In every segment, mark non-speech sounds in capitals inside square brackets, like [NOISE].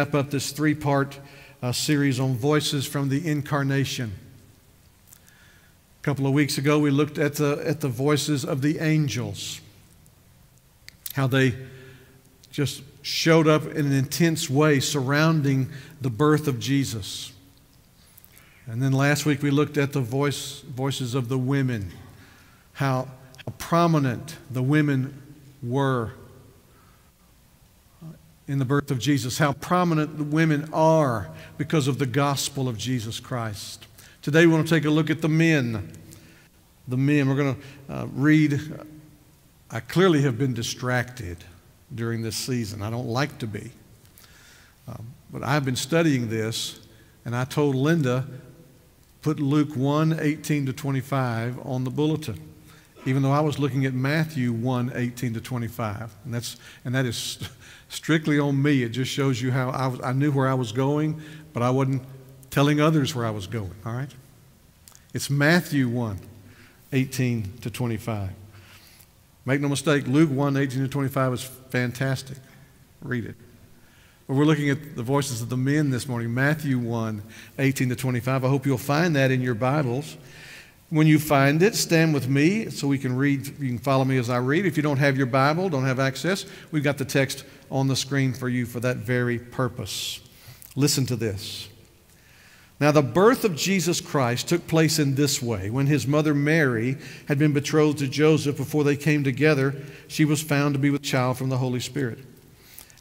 wrap up this three part uh, series on voices from the incarnation. A couple of weeks ago, we looked at the, at the voices of the angels, how they just showed up in an intense way surrounding the birth of Jesus. And then last week, we looked at the voice, voices of the women, how, how prominent the women were in the birth of Jesus, how prominent the women are because of the gospel of Jesus Christ. Today, we want to take a look at the men. The men. We're going to uh, read. I clearly have been distracted during this season. I don't like to be. Um, but I've been studying this, and I told Linda, put Luke 1 18 to 25 on the bulletin, even though I was looking at Matthew 1 18 to 25. And, that's, and that is strictly on me. It just shows you how I, was, I knew where I was going, but I wasn't telling others where I was going, all right? It's Matthew 1, 18 to 25. Make no mistake, Luke 1, 18 to 25 is fantastic. Read it. But we're looking at the voices of the men this morning, Matthew 1, 18 to 25. I hope you'll find that in your Bibles. When you find it, stand with me so we can read. You can follow me as I read. If you don't have your Bible, don't have access, we've got the text on the screen for you for that very purpose. Listen to this. Now, the birth of Jesus Christ took place in this way. When his mother Mary had been betrothed to Joseph before they came together, she was found to be with child from the Holy Spirit.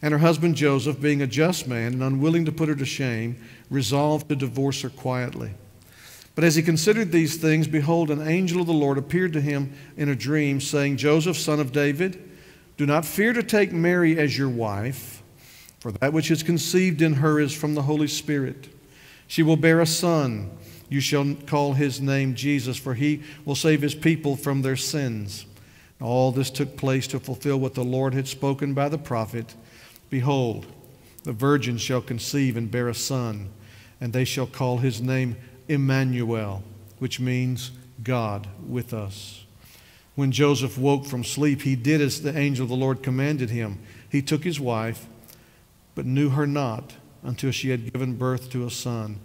And her husband Joseph, being a just man and unwilling to put her to shame, resolved to divorce her quietly. But as he considered these things, behold, an angel of the Lord appeared to him in a dream, saying, Joseph, son of David, do not fear to take Mary as your wife, for that which is conceived in her is from the Holy Spirit. She will bear a son. You shall call his name Jesus, for he will save his people from their sins. All this took place to fulfill what the Lord had spoken by the prophet Behold, the virgin shall conceive and bear a son, and they shall call his name Emmanuel, which means God with us. When Joseph woke from sleep, he did as the angel of the Lord commanded him. He took his wife, but knew her not until she had given birth to a son,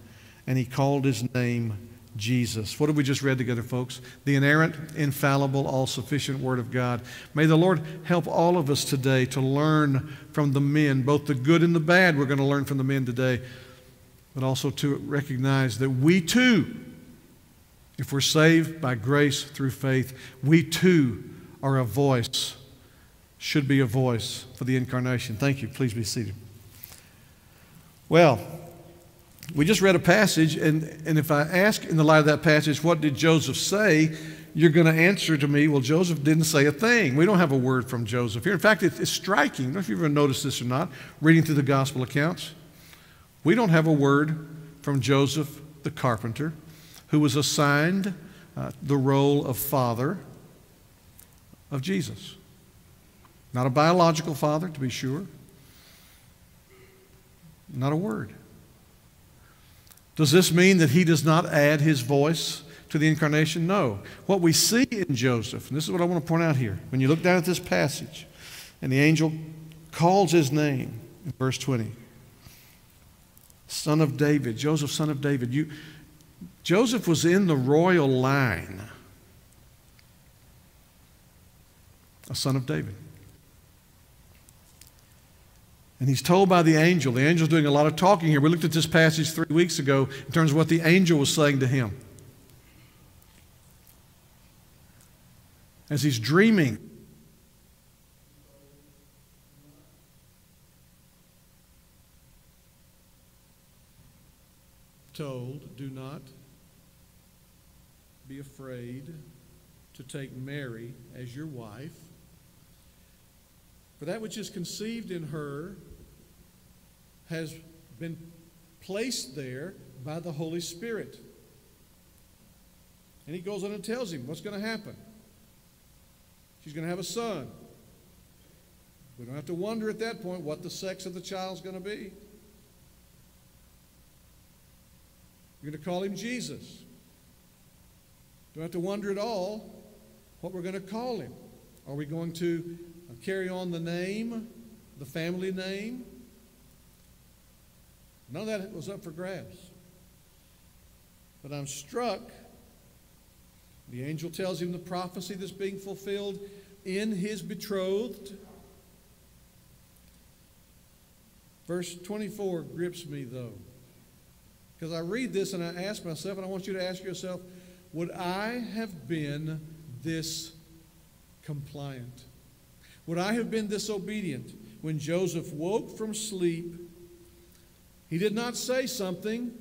and he called his name Jesus. What have we just read together, folks? The inerrant, infallible, all sufficient Word of God. May the Lord help all of us today to learn from the men, both the good and the bad, we're going to learn from the men today, but also to recognize that we too, if we're saved by grace through faith, we too are a voice, should be a voice for the incarnation. Thank you. Please be seated. Well, we just read a passage, and, and if I ask in the light of that passage, what did Joseph say? You're going to answer to me, well, Joseph didn't say a thing. We don't have a word from Joseph here. In fact, it's, it's striking. I don't know if you've ever noticed this or not, reading through the gospel accounts. We don't have a word from Joseph the carpenter, who was assigned uh, the role of father of Jesus. Not a biological father, to be sure, not a word. Does this mean that he does not add his voice to the incarnation? No. What we see in Joseph, and this is what I want to point out here, when you look down at this passage, and the angel calls his name in verse 20 son of David, Joseph, son of David. You, Joseph was in the royal line, a son of David. And he's told by the angel, the angel's doing a lot of talking here. We looked at this passage three weeks ago in terms of what the angel was saying to him. As he's dreaming, told, do not be afraid to take Mary as your wife for that which is conceived in her has been placed there by the Holy Spirit. And he goes on and tells him what's going to happen. She's going to have a son. We don't have to wonder at that point what the sex of the child's going to be. You're going to call him Jesus. Don't have to wonder at all what we're going to call him. Are we going to carry on the name, the family name? None of that was up for grabs. But I'm struck. The angel tells him the prophecy that's being fulfilled in his betrothed. Verse 24 grips me, though. Because I read this and I ask myself, and I want you to ask yourself, would I have been this compliant? Would I have been disobedient when Joseph woke from sleep? He did not say something,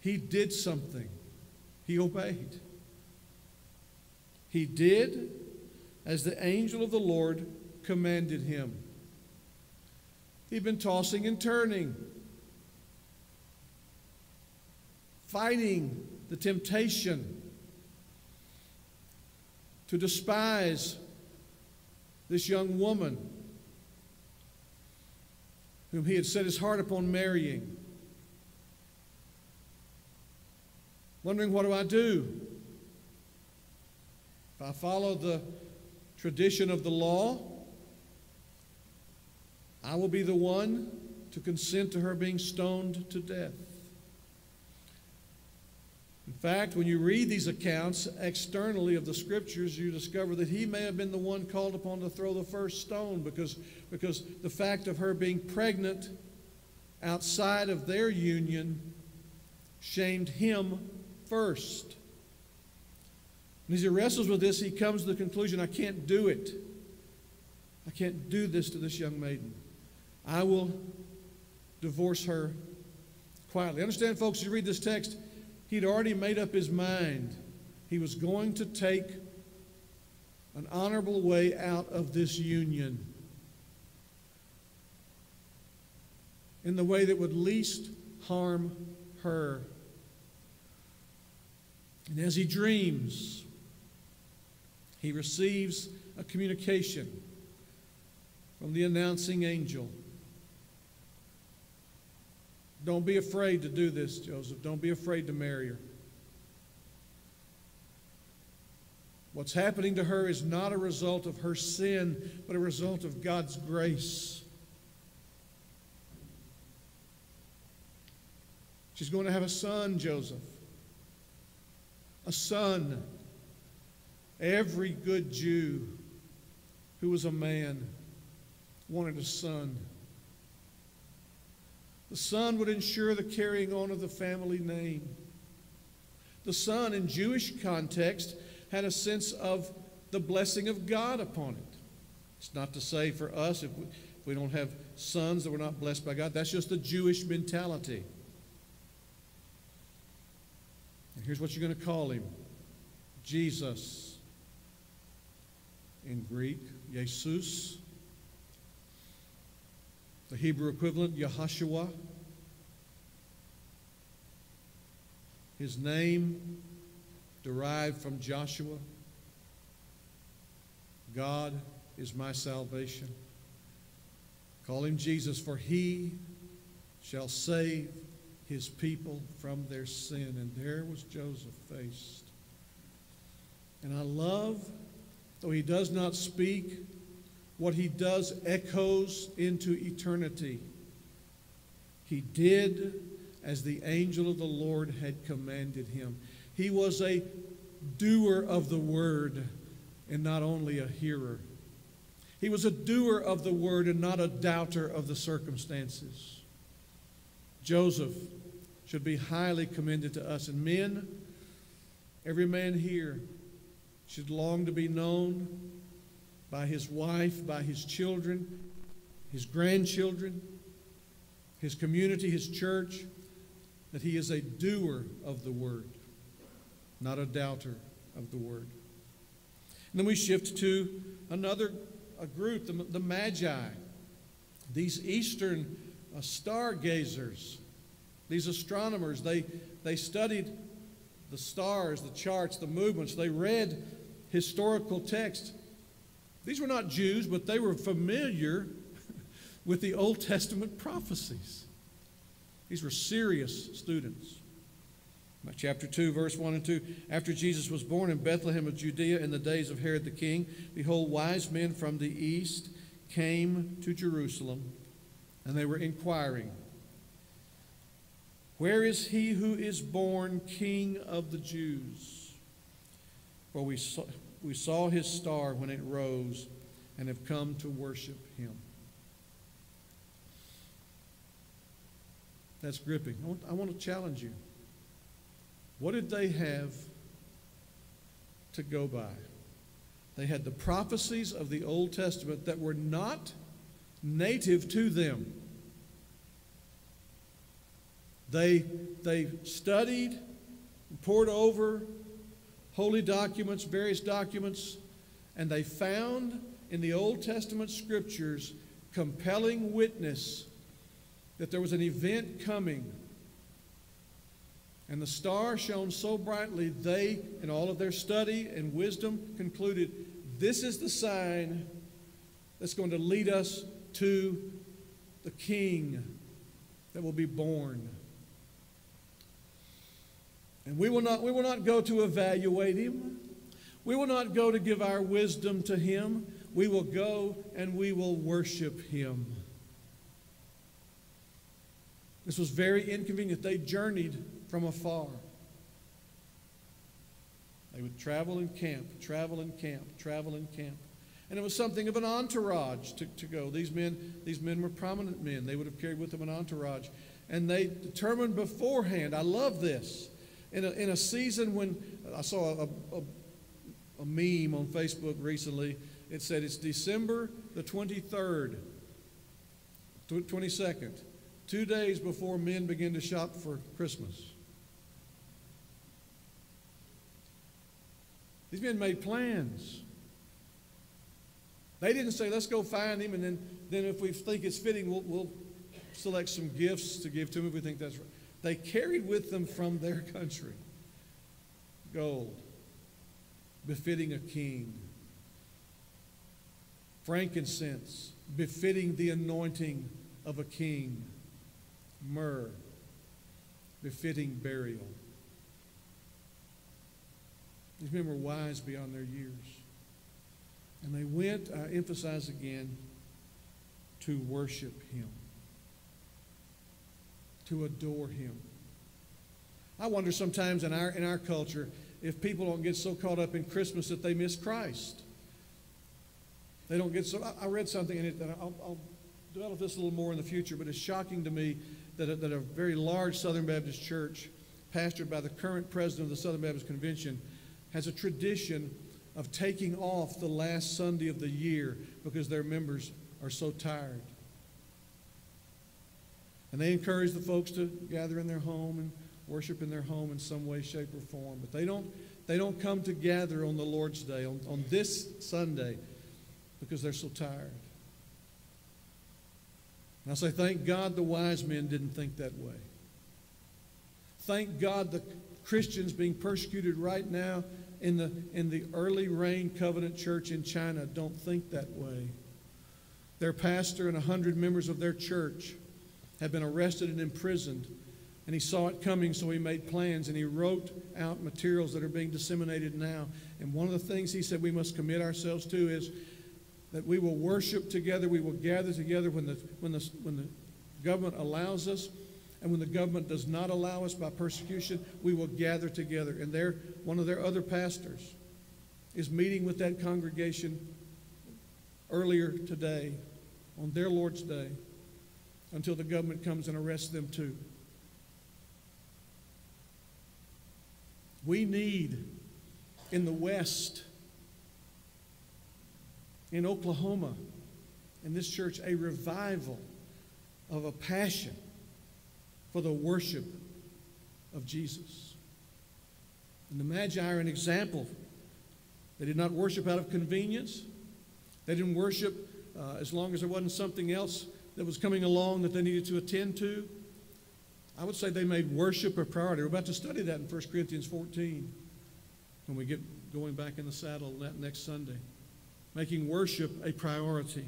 he did something. He obeyed. He did as the angel of the Lord commanded him. He'd been tossing and turning, fighting the temptation to despise this young woman whom he had set his heart upon marrying. Wondering, what do I do? If I follow the tradition of the law, I will be the one to consent to her being stoned to death. In fact, when you read these accounts externally of the scriptures, you discover that he may have been the one called upon to throw the first stone because, because the fact of her being pregnant outside of their union shamed him first. And as he wrestles with this, he comes to the conclusion I can't do it. I can't do this to this young maiden. I will divorce her quietly. Understand, folks, you read this text, he'd already made up his mind. He was going to take an honorable way out of this union in the way that would least harm her. And as he dreams, he receives a communication from the announcing angel. Don't be afraid to do this, Joseph. Don't be afraid to marry her. What's happening to her is not a result of her sin, but a result of God's grace. She's going to have a son, Joseph. A son. Every good Jew who was a man wanted a son. The son would ensure the carrying on of the family name. The son, in Jewish context, had a sense of the blessing of God upon it. It's not to say for us, if we, if we don't have sons that we're not blessed by God, that's just the Jewish mentality. And here's what you're going to call him Jesus. In Greek, Jesus. The Hebrew equivalent, Yahashua. His name derived from Joshua. God is my salvation. Call him Jesus, for he shall save his people from their sin. And there was Joseph faced. And I love, though he does not speak, what he does echoes into eternity. He did as the angel of the Lord had commanded him. He was a doer of the word and not only a hearer. He was a doer of the word and not a doubter of the circumstances. Joseph should be highly commended to us. And men, every man here should long to be known by his wife, by his children, his grandchildren, his community, his church, that he is a doer of the word, not a doubter of the word. And then we shift to another a group, the, the Magi, these Eastern uh, stargazers, these astronomers. They, they studied the stars, the charts, the movements. They read historical texts these were not Jews, but they were familiar [LAUGHS] with the Old Testament prophecies. These were serious students. Chapter 2, verse 1 and 2. After Jesus was born in Bethlehem of Judea in the days of Herod the king, behold, wise men from the east came to Jerusalem, and they were inquiring, Where is he who is born King of the Jews? For we saw, we saw his star when it rose and have come to worship him. That's gripping. I want, I want to challenge you. What did they have to go by? They had the prophecies of the Old Testament that were not native to them. They, they studied, pored over holy documents, various documents, and they found in the Old Testament scriptures compelling witness that there was an event coming. And the star shone so brightly, they, in all of their study and wisdom, concluded this is the sign that's going to lead us to the King that will be born. And we will not, we will not go to evaluate him. We will not go to give our wisdom to him. We will go and we will worship him. This was very inconvenient. They journeyed from afar. They would travel and camp, travel and camp, travel and camp. And it was something of an entourage to, to go. These men, these men were prominent men. They would have carried with them an entourage. And they determined beforehand, I love this in a, in a season when I saw a, a, a meme on Facebook recently, it said it's December the 23rd, 22nd, two days before men begin to shop for Christmas. These men made plans. They didn't say, let's go find him, and then, then if we think it's fitting, we'll, we'll select some gifts to give to him if we think that's right. They carried with them from their country gold, befitting a king, frankincense, befitting the anointing of a king, myrrh, befitting burial. These men were wise beyond their years. And they went, I emphasize again, to worship him to adore him. I wonder sometimes in our, in our culture if people don't get so caught up in Christmas that they miss Christ. They don't get so. I, I read something in it that I'll, I'll, develop this a little more in the future, but it's shocking to me that a, that a very large Southern Baptist church, pastored by the current president of the Southern Baptist Convention, has a tradition of taking off the last Sunday of the year because their members are so tired. And they encourage the folks to gather in their home and worship in their home in some way, shape, or form. But they don't, they don't come together on the Lord's Day, on, on this Sunday, because they're so tired. And I say, thank God the wise men didn't think that way. Thank God the Christians being persecuted right now in the, in the Early Rain Covenant Church in China don't think that way. Their pastor and a hundred members of their church had been arrested and imprisoned. And he saw it coming, so he made plans and he wrote out materials that are being disseminated now. And one of the things he said we must commit ourselves to is that we will worship together, we will gather together when the, when the, when the government allows us. And when the government does not allow us by persecution, we will gather together. And there, one of their other pastors is meeting with that congregation earlier today on their Lord's Day until the government comes and arrests them too. We need in the West, in Oklahoma, in this church, a revival of a passion for the worship of Jesus. And the Magi are an example. They did not worship out of convenience. They didn't worship uh, as long as there wasn't something else that was coming along that they needed to attend to. I would say they made worship a priority. We're about to study that in 1 Corinthians 14 when we get going back in the saddle that next Sunday. Making worship a priority.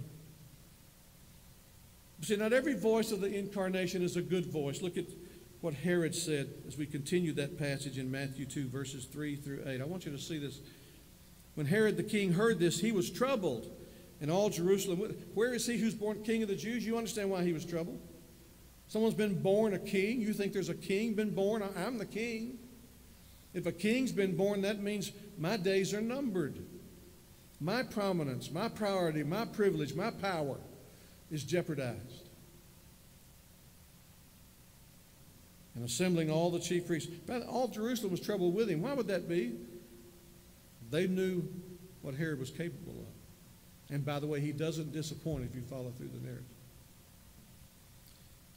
See, not every voice of the incarnation is a good voice. Look at what Herod said as we continue that passage in Matthew 2, verses 3 through 8. I want you to see this. When Herod the king heard this, he was troubled and all Jerusalem. Where is he who's born king of the Jews? You understand why he was troubled? Someone's been born a king. You think there's a king been born? I'm the king. If a king's been born, that means my days are numbered. My prominence, my priority, my privilege, my power is jeopardized. And assembling all the chief priests. All Jerusalem was troubled with him. Why would that be? They knew what Herod was capable of. And by the way, he doesn't disappoint if you follow through the narrative.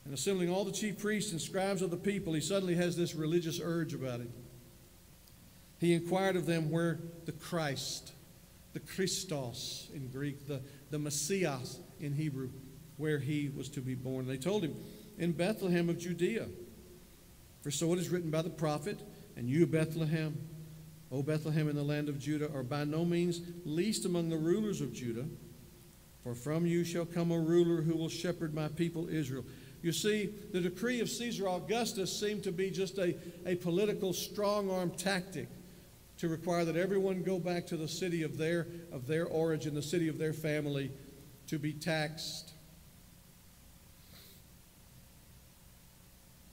And assembling all the chief priests and scribes of the people, he suddenly has this religious urge about him. He inquired of them where the Christ, the Christos in Greek, the, the Messiah in Hebrew, where he was to be born. They told him, in Bethlehem of Judea. For so it is written by the prophet, and you, Bethlehem, O Bethlehem in the land of Judah, are by no means least among the rulers of Judah, for from you shall come a ruler who will shepherd my people Israel. You see, the decree of Caesar Augustus seemed to be just a, a political strong arm tactic to require that everyone go back to the city of their, of their origin, the city of their family, to be taxed.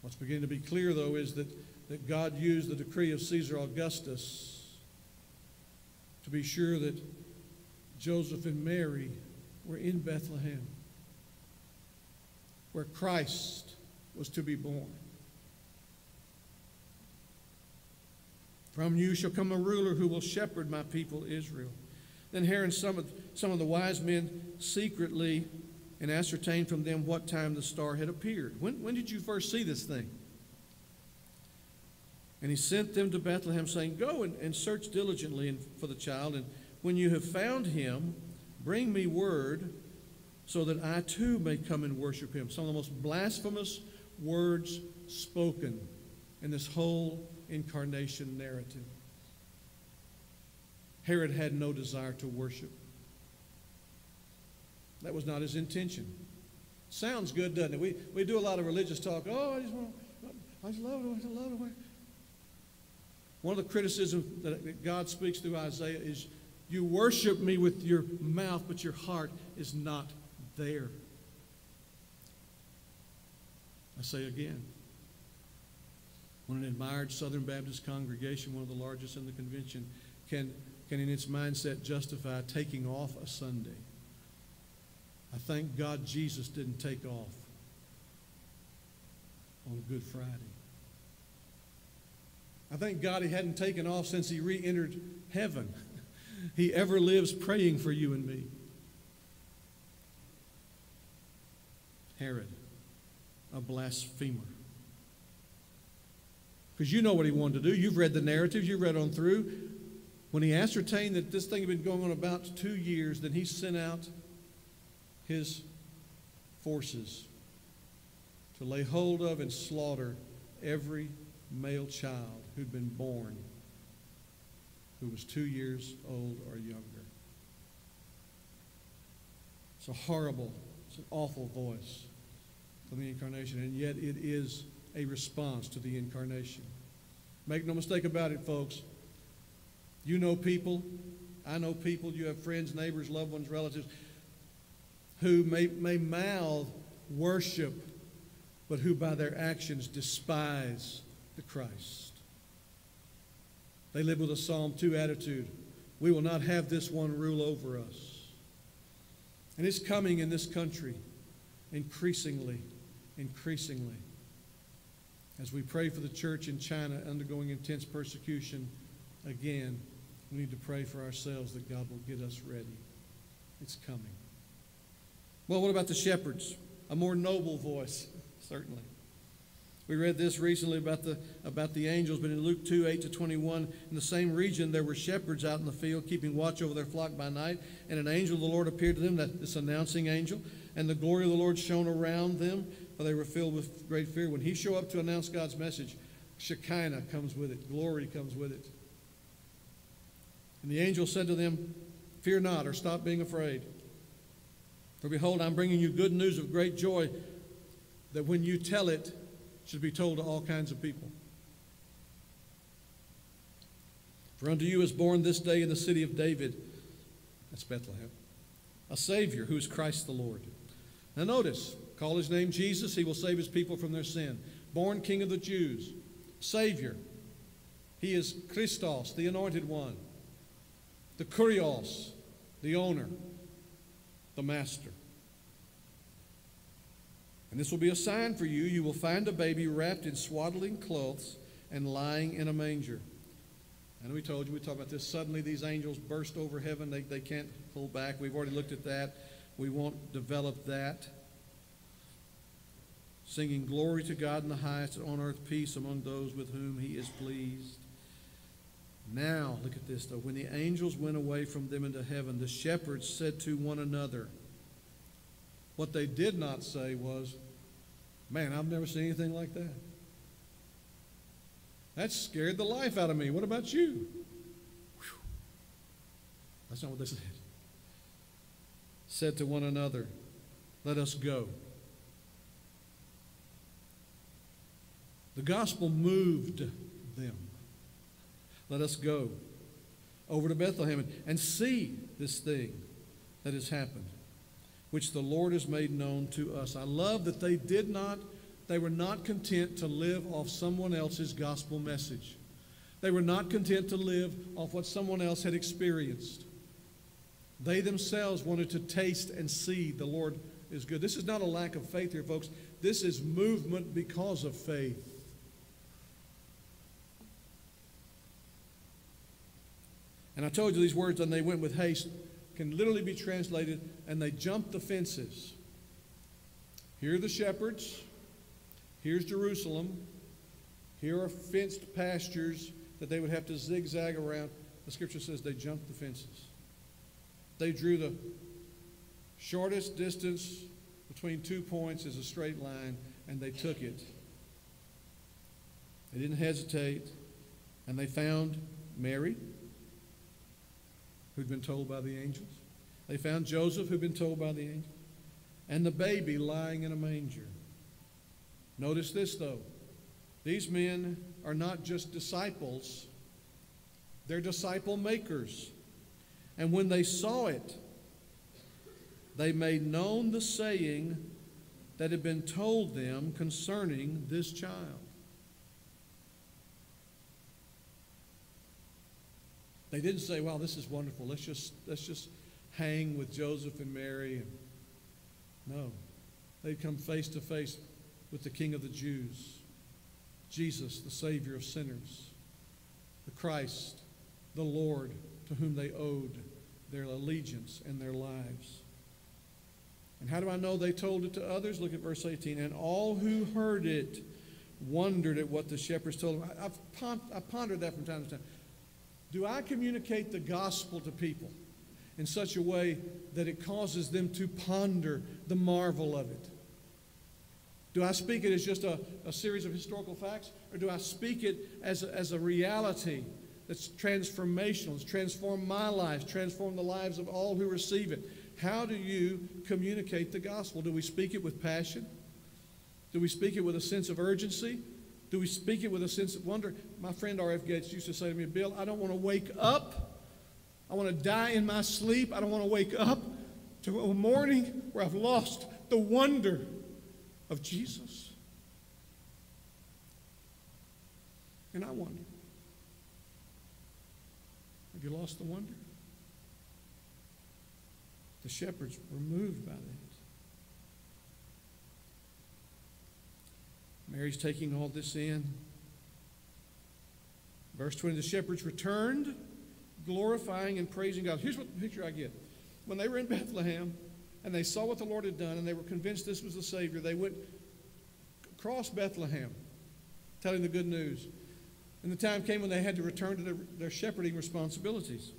What's beginning to be clear, though, is that, that God used the decree of Caesar Augustus to be sure that Joseph and Mary were in Bethlehem, where Christ was to be born. From you shall come a ruler who will shepherd my people Israel. Then Herod some of, some of the wise men secretly and ascertained from them what time the star had appeared. When, when did you first see this thing? And he sent them to Bethlehem, saying, Go and, and search diligently for the child, and when you have found him, bring me word so that I too may come and worship him. Some of the most blasphemous words spoken in this whole incarnation narrative. Herod had no desire to worship. That was not his intention. Sounds good, doesn't it? We, we do a lot of religious talk. Oh, I just want I just love it. I just love it. One of the criticisms that God speaks through Isaiah is you worship me with your mouth, but your heart is not there. I say again, when an admired Southern Baptist congregation, one of the largest in the convention, can, can in its mindset justify taking off a Sunday. I thank God Jesus didn't take off on Good Friday. I thank God he hadn't taken off since he re entered heaven. [LAUGHS] he ever lives praying for you and me. Herod, a blasphemer. Because you know what he wanted to do. You've read the narratives, you've read on through. When he ascertained that this thing had been going on about two years, then he sent out his forces to lay hold of and slaughter every male child who'd been born who was two years old or younger. It's a horrible, it's an awful voice from the incarnation, and yet it is a response to the incarnation. Make no mistake about it, folks. You know people, I know people, you have friends, neighbors, loved ones, relatives who may, may mouth worship, but who by their actions despise the Christ. They live with a Psalm 2 attitude. We will not have this one rule over us. And it's coming in this country increasingly, increasingly. As we pray for the church in China undergoing intense persecution, again, we need to pray for ourselves that God will get us ready. It's coming. Well, what about the shepherds? A more noble voice, [LAUGHS] certainly. We read this recently about the, about the angels, but in Luke 2 8 to 21, in the same region, there were shepherds out in the field keeping watch over their flock by night, and an angel of the Lord appeared to them, that, this announcing angel, and the glory of the Lord shone around them, for they were filled with great fear. When he showed up to announce God's message, Shekinah comes with it, glory comes with it. And the angel said to them, Fear not, or stop being afraid. For behold, I'm bringing you good news of great joy that when you tell it, should be told to all kinds of people. For unto you is born this day in the city of David, that's Bethlehem, a Savior who is Christ the Lord. Now notice, Call his name Jesus, he will save his people from their sin. Born King of the Jews, Savior. He is Christos, the anointed one, the Kurios, the owner, the master. And this will be a sign for you. You will find a baby wrapped in swaddling clothes and lying in a manger. And we told you, we talked about this. Suddenly, these angels burst over heaven. They, they can't hold back. We've already looked at that. We won't develop that. Singing glory to God in the highest, and on earth peace among those with whom he is pleased. Now, look at this though. When the angels went away from them into heaven, the shepherds said to one another, What they did not say was, Man, I've never seen anything like that. That scared the life out of me. What about you? Whew. That's not what they [LAUGHS] said. Said to one another, Let us go. The gospel moved them. Let us go over to Bethlehem and see this thing that has happened, which the Lord has made known to us. I love that they did not they were not content to live off someone else's gospel message. They were not content to live off what someone else had experienced. They themselves wanted to taste and see the Lord is good. This is not a lack of faith here, folks. This is movement because of faith. And I told you these words, and they went with haste, can literally be translated, and they jumped the fences. Here are the shepherds. Here's Jerusalem. Here are fenced pastures that they would have to zigzag around. The scripture says they jumped the fences. They drew the shortest distance between two points as a straight line, and they took it. They didn't hesitate, and they found Mary, who'd been told by the angels. They found Joseph, who'd been told by the angels, and the baby lying in a manger. Notice this, though. These men are not just disciples, they're disciple makers. And when they saw it, they made known the saying that had been told them concerning this child. They didn't say, "Wow, this is wonderful. Let's just let's just hang with Joseph and Mary." No, they'd come face to face with the King of the Jews, Jesus, the Savior of sinners, the Christ, the Lord, to whom they owed their allegiance and their lives. And how do I know they told it to others? Look at verse 18. And all who heard it wondered at what the shepherds told them. I've, pon- I've pondered that from time to time. Do I communicate the gospel to people in such a way that it causes them to ponder the marvel of it? Do I speak it as just a, a series of historical facts, or do I speak it as a, as a reality that's transformational, it's transformed my life, transformed the lives of all who receive it? How do you communicate the gospel? Do we speak it with passion? Do we speak it with a sense of urgency? Do we speak it with a sense of wonder? My friend R.F. Gates used to say to me, Bill, I don't want to wake up. I want to die in my sleep. I don't want to wake up to a morning where I've lost the wonder of Jesus. And I wonder have you lost the wonder? The shepherds were moved by that. Mary's taking all this in. Verse 20 the shepherds returned, glorifying and praising God. Here's what the picture I get. When they were in Bethlehem, and they saw what the Lord had done and they were convinced this was the Savior, they went across Bethlehem telling the good news. And the time came when they had to return to their, their shepherding responsibilities.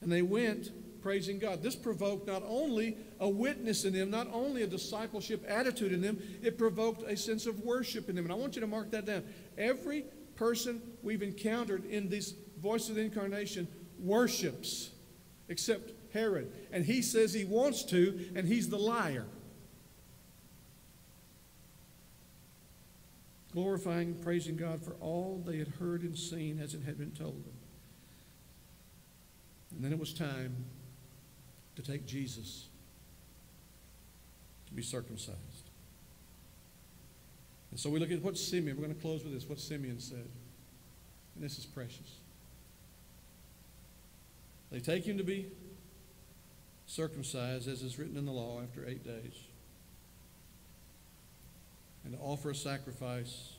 And they went praising God. This provoked not only a witness in them, not only a discipleship attitude in them, it provoked a sense of worship in them. And I want you to mark that down. Every person we've encountered in this voice of the incarnation worships, except Herod. And he says he wants to, and he's the liar. Glorifying praising God for all they had heard and seen as it had been told them. And then it was time to take Jesus to be circumcised. And so we look at what Simeon, we're going to close with this, what Simeon said. And this is precious. They take him to be circumcised, as is written in the law, after eight days, and to offer a sacrifice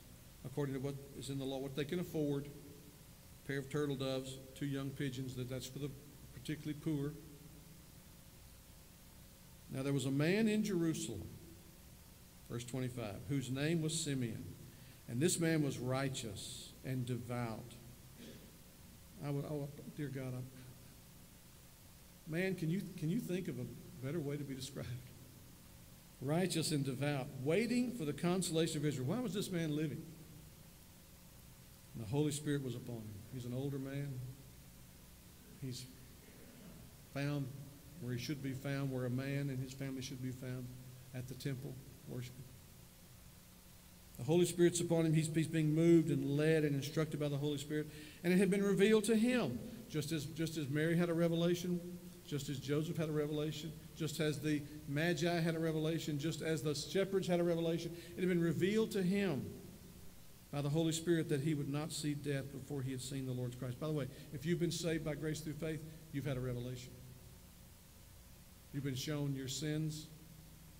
according to what is in the law, what they can afford a pair of turtle doves, two young pigeons, that that's for the particularly poor. Now there was a man in Jerusalem, verse 25, whose name was Simeon. And this man was righteous and devout. I would, oh, dear God, I'm, man, can you, can you think of a better way to be described? Righteous and devout, waiting for the consolation of Israel. Why was this man living? And the Holy Spirit was upon him. He's an older man. He's found where he should be found, where a man and his family should be found at the temple worshiping. The Holy Spirit's upon him. He's, he's being moved and led and instructed by the Holy Spirit. And it had been revealed to him, just as, just as Mary had a revelation, just as Joseph had a revelation, just as the Magi had a revelation, just as the shepherds had a revelation. It had been revealed to him by the Holy Spirit that he would not see death before he had seen the Lord's Christ. By the way, if you've been saved by grace through faith, you've had a revelation. You've been shown your sins,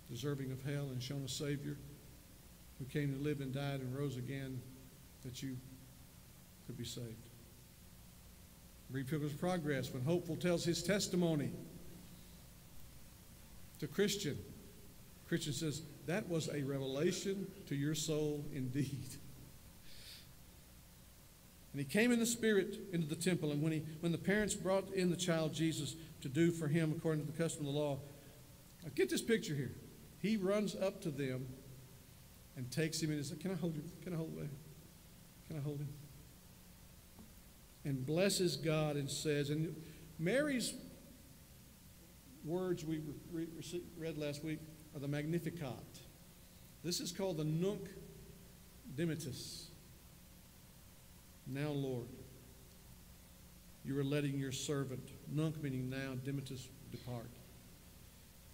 deserving of hell, and shown a Savior who came to live and died and rose again that you could be saved. Read Pilgrim's Progress when Hopeful tells his testimony to Christian. Christian says, That was a revelation to your soul indeed. And he came in the Spirit into the temple, and when, he, when the parents brought in the child Jesus to do for him according to the custom of the law, now get this picture here. He runs up to them and takes him in and says, Can I hold him? Can I hold him? Can I hold him? And blesses God and says, and Mary's words we read last week are the Magnificat. This is called the Nunc Dimittis. Now, Lord, you are letting your servant, Nunc meaning now, Dimittis, depart.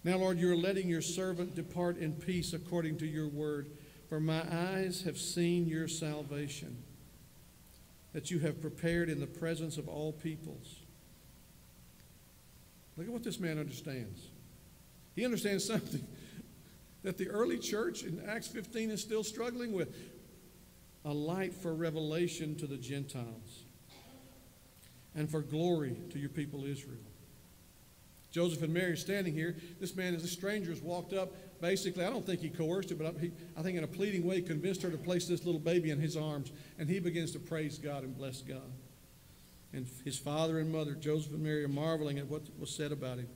Now, Lord, you are letting your servant depart in peace according to your word. For my eyes have seen your salvation, that you have prepared in the presence of all peoples. Look at what this man understands. He understands [LAUGHS] something that the early church in Acts 15 is still struggling with a light for revelation to the Gentiles and for glory to your people Israel. Joseph and Mary are standing here. This man, as a stranger, has walked up. Basically, I don't think he coerced her, but he, I think in a pleading way convinced her to place this little baby in his arms. And he begins to praise God and bless God. And his father and mother, Joseph and Mary, are marveling at what was said about him.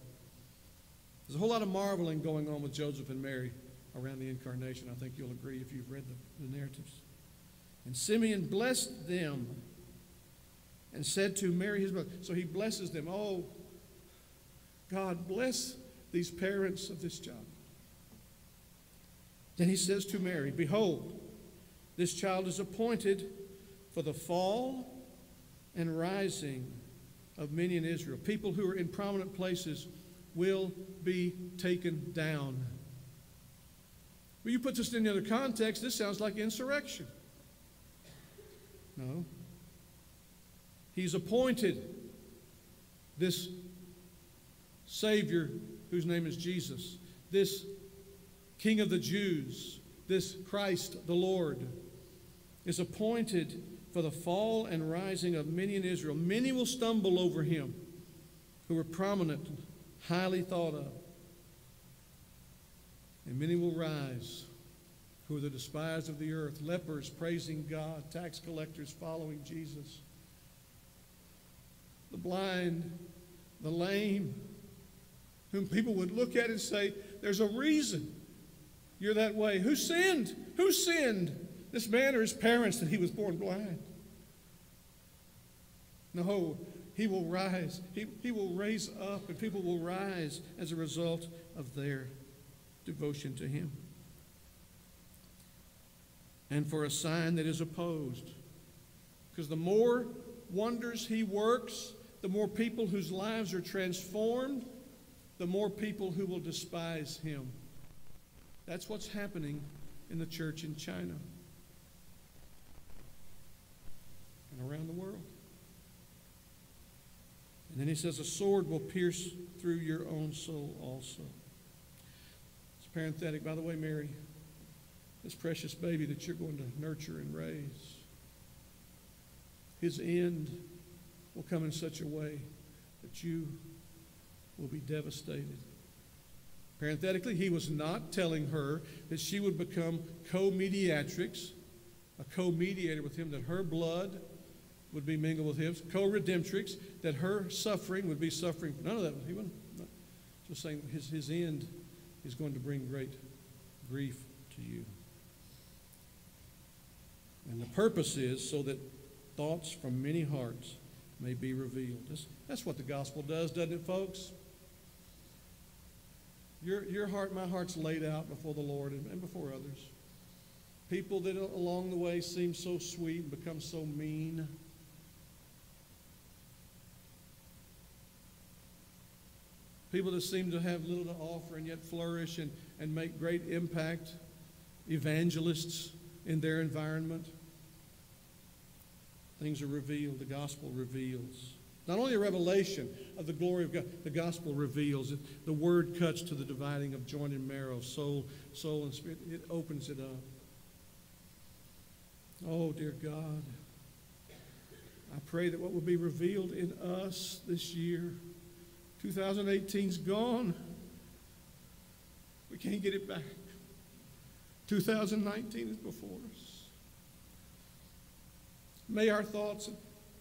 There's a whole lot of marveling going on with Joseph and Mary around the incarnation. I think you'll agree if you've read the, the narratives. And Simeon blessed them and said to Mary, his mother, so he blesses them. Oh, God, bless these parents of this child. Then he says to Mary, Behold, this child is appointed for the fall and rising of many in Israel. People who are in prominent places will be taken down. Well, you put this in another context, this sounds like insurrection. No. He's appointed this Savior whose name is Jesus, this King of the Jews, this Christ the Lord, is appointed for the fall and rising of many in Israel. Many will stumble over him who are prominent, highly thought of. And many will rise who are the despised of the earth, lepers praising God, tax collectors following Jesus, the blind, the lame, whom people would look at and say, There's a reason you're that way. Who sinned? Who sinned? This man or his parents that he was born blind? No, he will rise. He, he will raise up, and people will rise as a result of their devotion to him and for a sign that is opposed. Because the more wonders he works, the more people whose lives are transformed, the more people who will despise him. That's what's happening in the church in China and around the world. And then he says, A sword will pierce through your own soul also. It's parenthetic. By the way, Mary, this precious baby that you're going to nurture and raise, his end will come in such a way that you will be devastated. Parenthetically, he was not telling her that she would become co mediatrix, a co mediator with him, that her blood would be mingled with his, co redemptrix, that her suffering would be suffering. None of that. He wasn't just saying his, his end is going to bring great grief to you. And the purpose is so that thoughts from many hearts may be revealed. That's, that's what the gospel does, doesn't it, folks? Your, your heart, my heart's laid out before the Lord and, and before others. People that along the way seem so sweet and become so mean. People that seem to have little to offer and yet flourish and, and make great impact. Evangelists in their environment. Things are revealed, the gospel reveals. Not only a revelation of the glory of God, the gospel reveals it. The word cuts to the dividing of joint and marrow, soul, soul and spirit. It opens it up. Oh, dear God, I pray that what will be revealed in us this year 2018's gone. We can't get it back. 2019 is before us. May our thoughts and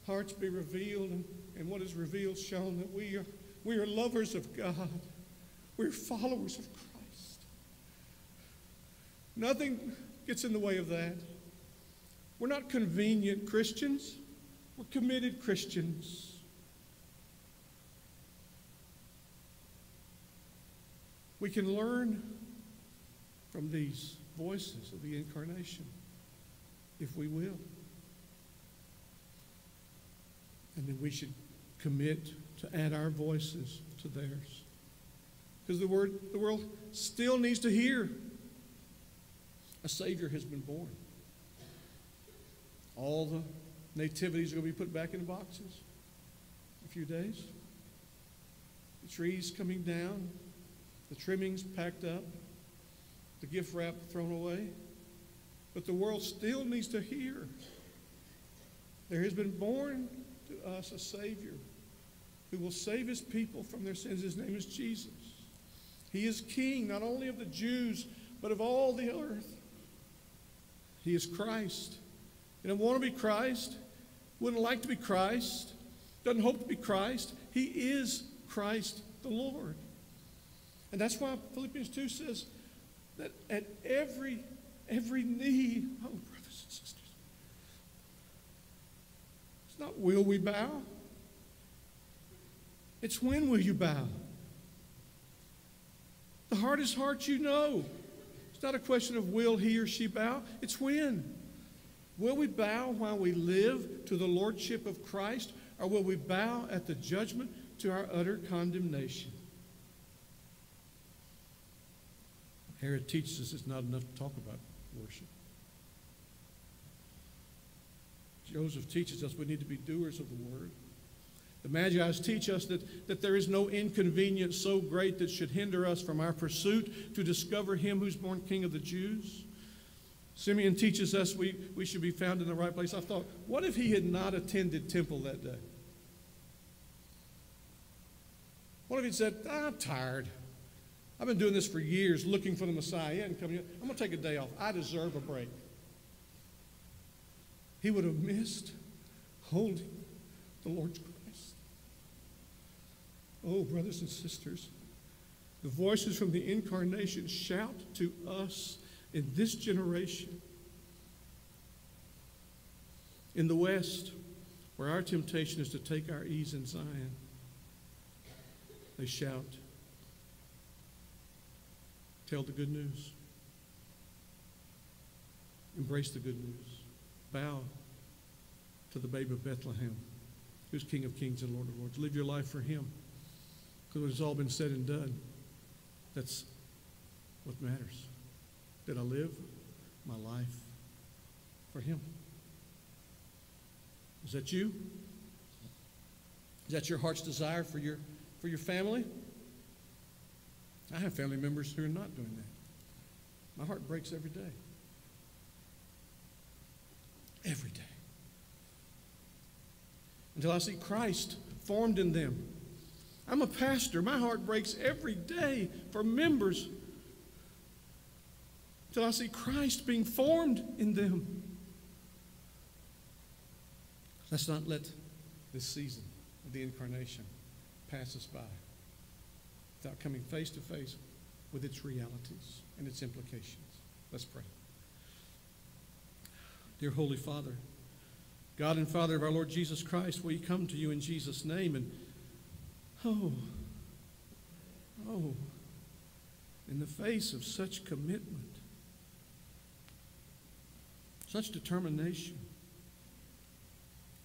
hearts be revealed, and, and what is revealed shown that we are, we are lovers of God. We're followers of Christ. Nothing gets in the way of that. We're not convenient Christians, we're committed Christians. We can learn from these voices of the incarnation if we will. And then we should commit to add our voices to theirs. Because the, word, the world still needs to hear a Savior has been born. All the nativities are going to be put back in boxes in a few days. The trees coming down, the trimmings packed up, the gift wrap thrown away. But the world still needs to hear there has been born to us a Savior who will save his people from their sins. His name is Jesus. He is King not only of the Jews, but of all the earth. He is Christ. You don't want to be Christ, wouldn't like to be Christ, doesn't hope to be Christ. He is Christ the Lord. And that's why Philippians 2 says that at every, every knee, oh, brothers and sisters, not will we bow, it's when will you bow. The hardest heart you know. It's not a question of will he or she bow, it's when. Will we bow while we live to the lordship of Christ, or will we bow at the judgment to our utter condemnation? Herod teaches us it's not enough to talk about worship. Joseph teaches us we need to be doers of the word. The Magi's teach us that, that there is no inconvenience so great that should hinder us from our pursuit to discover him who's born King of the Jews. Simeon teaches us we, we should be found in the right place. I thought, what if he had not attended temple that day? What if he said, I'm tired. I've been doing this for years, looking for the Messiah. Hadn't come yet. I'm going to take a day off. I deserve a break. He would have missed holding the Lord's Christ. Oh, brothers and sisters, the voices from the incarnation shout to us in this generation. In the West, where our temptation is to take our ease in Zion, they shout, Tell the good news. Embrace the good news. Bow to the babe of Bethlehem, who's King of kings and Lord of lords. Live your life for him. Because when it's all been said and done, that's what matters. Did I live my life for Him. Is that you? Is that your heart's desire for your, for your family? I have family members who are not doing that. My heart breaks every day. Every day. Until I see Christ formed in them. I'm a pastor. My heart breaks every day for members until I see Christ being formed in them. Let's not let this season of the incarnation pass us by without coming face to face with its realities and its implications. Let's pray. Dear Holy Father, God and Father of our Lord Jesus Christ, we come to you in Jesus' name and oh, oh, in the face of such commitment, such determination,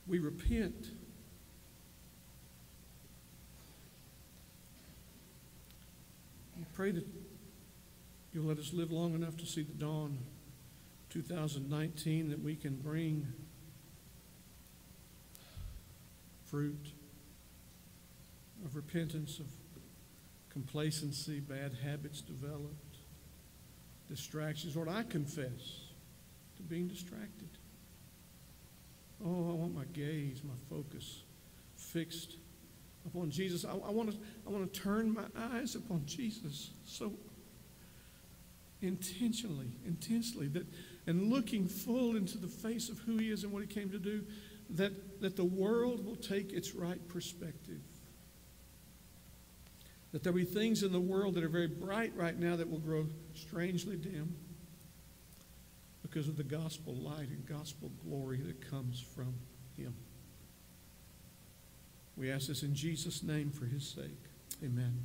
we repent. We pray that you'll let us live long enough to see the dawn 2019 that we can bring fruit of repentance, of complacency, bad habits developed, distractions. Lord, I confess to being distracted. Oh, I want my gaze, my focus fixed upon Jesus. I, I, want to, I want to turn my eyes upon Jesus so intentionally, intensely, that, and looking full into the face of who he is and what he came to do, that, that the world will take its right perspective. That there'll be things in the world that are very bright right now that will grow strangely dim because of the gospel light and gospel glory that comes from him. We ask this in Jesus' name for his sake. Amen.